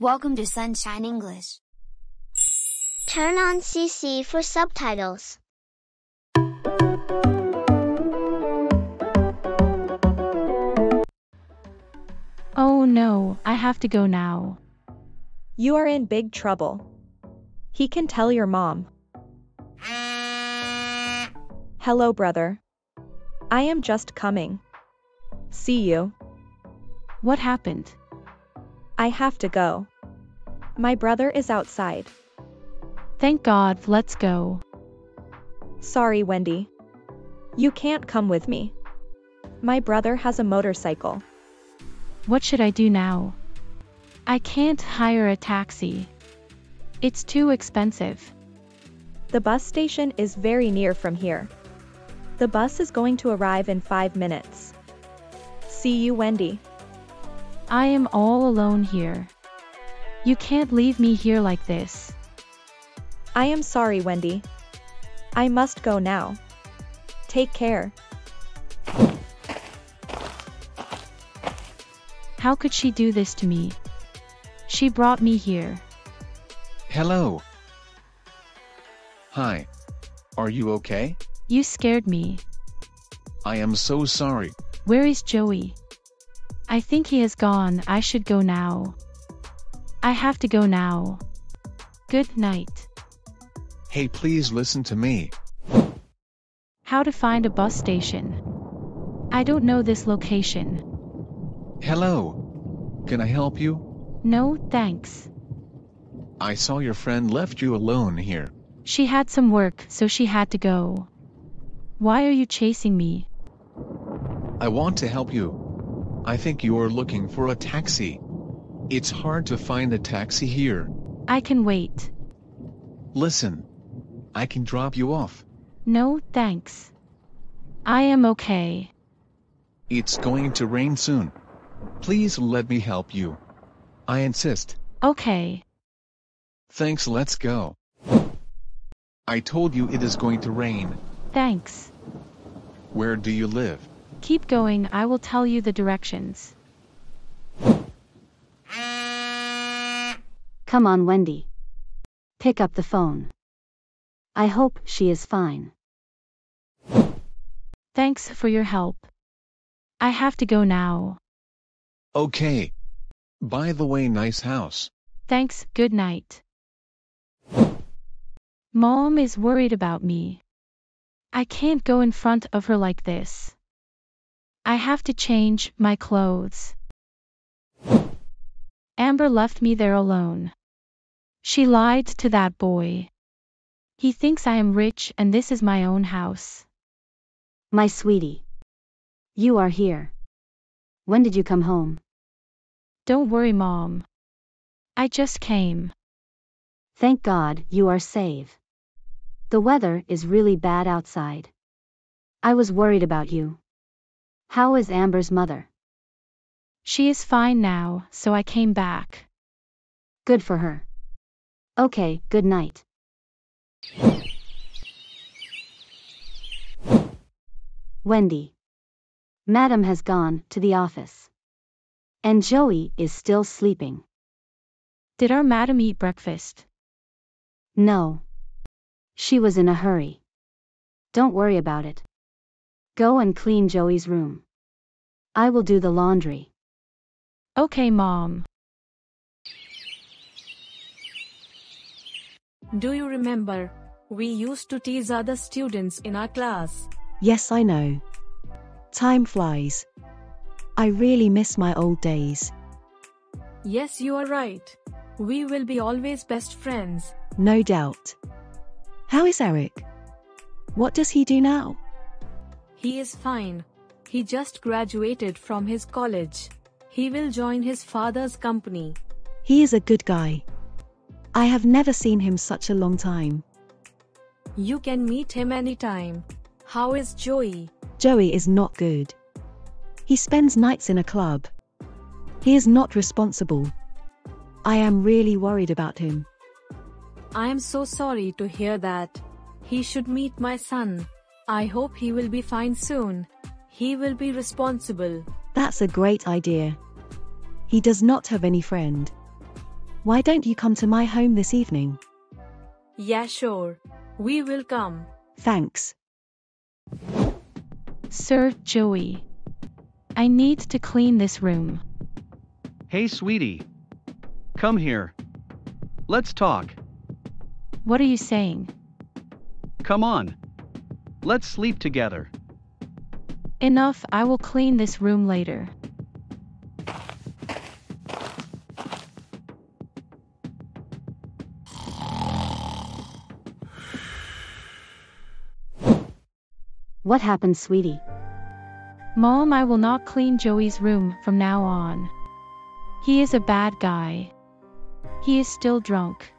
Welcome to Sunshine English. Turn on CC for subtitles. Oh no, I have to go now. You are in big trouble. He can tell your mom. Hello, brother. I am just coming. See you. What happened? I have to go. My brother is outside. Thank God, let's go. Sorry, Wendy. You can't come with me. My brother has a motorcycle. What should I do now? I can't hire a taxi. It's too expensive. The bus station is very near from here. The bus is going to arrive in five minutes. See you, Wendy. I am all alone here. You can't leave me here like this. I am sorry, Wendy. I must go now. Take care. How could she do this to me? She brought me here. Hello. Hi. Are you okay? You scared me. I am so sorry. Where is Joey? I think he has gone. I should go now. I have to go now. Good night. Hey, please listen to me. How to find a bus station. I don't know this location. Hello. Can I help you? No, thanks. I saw your friend left you alone here. She had some work, so she had to go. Why are you chasing me? I want to help you. I think you're looking for a taxi. It's hard to find a taxi here. I can wait. Listen. I can drop you off. No, thanks. I am okay. It's going to rain soon. Please let me help you. I insist. Okay. Thanks, let's go. I told you it is going to rain. Thanks. Where do you live? Keep going, I will tell you the directions. Come on, Wendy. Pick up the phone. I hope she is fine. Thanks for your help. I have to go now. Okay. By the way, nice house. Thanks, good night. Mom is worried about me. I can't go in front of her like this. I have to change my clothes. Amber left me there alone. She lied to that boy. He thinks I am rich and this is my own house. My sweetie. You are here. When did you come home? Don't worry, Mom. I just came. Thank God you are safe. The weather is really bad outside. I was worried about you. How is Amber's mother? She is fine now, so I came back. Good for her. Okay, good night. Wendy. Madam has gone to the office. And Joey is still sleeping. Did our madam eat breakfast? No. She was in a hurry. Don't worry about it. Go and clean Joey's room. I will do the laundry. Okay, Mom. Do you remember? We used to tease other students in our class. Yes, I know. Time flies. I really miss my old days. Yes, you are right. We will be always best friends. No doubt. How is Eric? What does he do now? He is fine. He just graduated from his college. He will join his father's company. He is a good guy. I have never seen him such a long time. You can meet him anytime. How is Joey? Joey is not good. He spends nights in a club. He is not responsible. I am really worried about him. I am so sorry to hear that. He should meet my son. I hope he will be fine soon. He will be responsible. That's a great idea. He does not have any friend. Why don't you come to my home this evening? Yeah, sure. We will come. Thanks. Sir Joey. I need to clean this room. Hey, sweetie. Come here. Let's talk. What are you saying? Come on. Let's sleep together. Enough, I will clean this room later. What happened, sweetie? Mom, I will not clean Joey's room from now on. He is a bad guy. He is still drunk.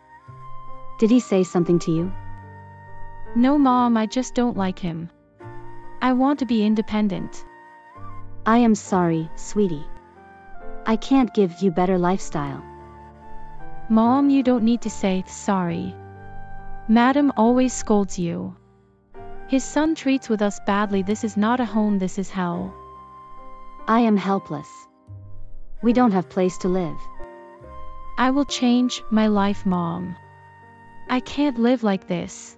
Did he say something to you? No, Mom, I just don't like him. I want to be independent. I am sorry, sweetie. I can't give you better lifestyle. Mom, you don't need to say sorry. Madam always scolds you. His son treats with us badly. This is not a home, this is hell. I am helpless. We don't have place to live. I will change my life, Mom. I can't live like this.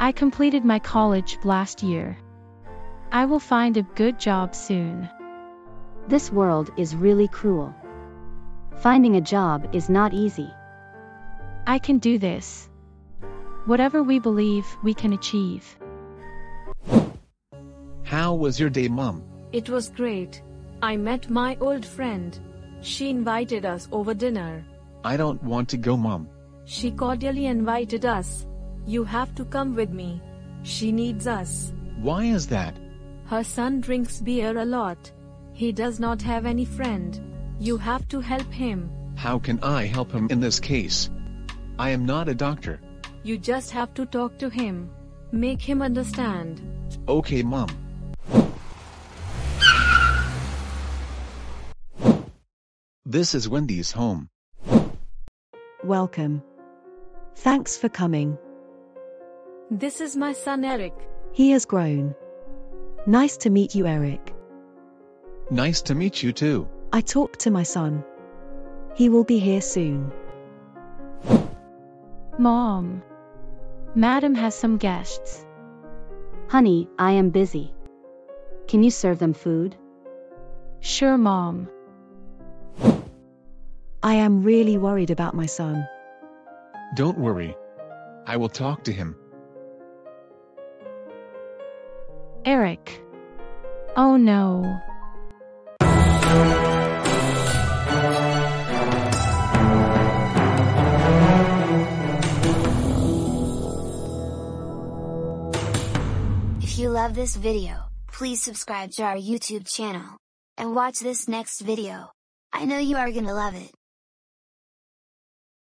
I completed my college last year. I will find a good job soon. This world is really cruel. Finding a job is not easy. I can do this. Whatever we believe, we can achieve. How was your day, Mom? It was great. I met my old friend. She invited us over dinner. I don't want to go, Mom. She cordially invited us. You have to come with me. She needs us. Why is that? Her son drinks beer a lot. He does not have any friend. You have to help him. How can I help him in this case? I am not a doctor. You just have to talk to him. Make him understand. Okay, Mom. This is Wendy's home. Welcome. Thanks for coming. This is my son Eric. He has grown. Nice to meet you, Eric. Nice to meet you too. I talked to my son. He will be here soon. Mom. Madam has some guests. Honey, I am busy. Can you serve them food? Sure, Mom. I am really worried about my son. Don't worry. I will talk to him. Eric. Oh no. If you love this video, please subscribe to our YouTube channel. And watch this next video. I know you are gonna love it.